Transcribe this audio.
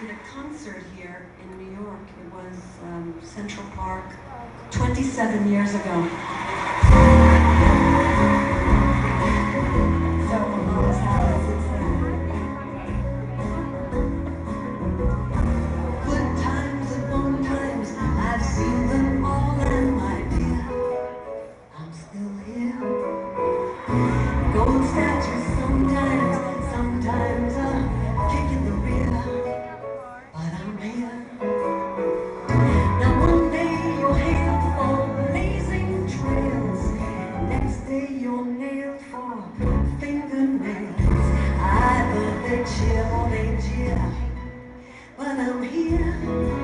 did a concert here in New York. It was um, Central Park 27 years ago. cheer, all. But I'm here.